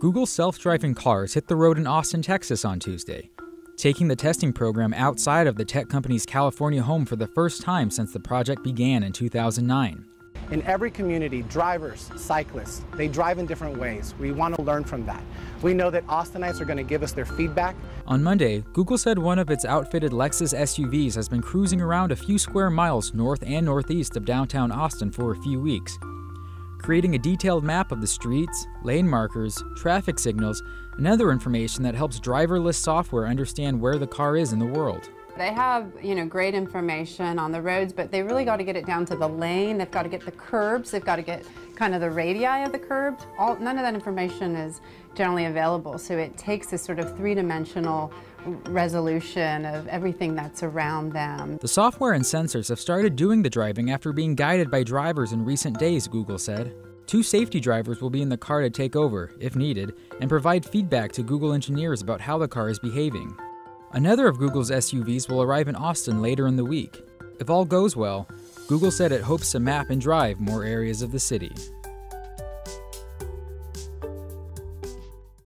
Google's self driving cars hit the road in Austin, Texas on Tuesday, taking the testing program outside of the tech company's California home for the first time since the project began in 2009. In every community, drivers, cyclists, they drive in different ways. We want to learn from that. We know that Austinites are going to give us their feedback. On Monday, Google said one of its outfitted Lexus SUVs has been cruising around a few square miles north and northeast of downtown Austin for a few weeks, creating a detailed map of the streets, lane markers, traffic signals, and other information that helps driverless software understand where the car is in the world. They have, you know, great information on the roads, but they really got to get it down to the lane. They've got to get the curbs. They've got to get kind of the radii of the curbs. All, none of that information is generally available. So it takes this sort of three-dimensional resolution of everything that's around them. The software and sensors have started doing the driving after being guided by drivers in recent days, Google said. Two safety drivers will be in the car to take over, if needed, and provide feedback to Google engineers about how the car is behaving. Another of Google's SUVs will arrive in Austin later in the week. If all goes well, Google said it hopes to map and drive more areas of the city.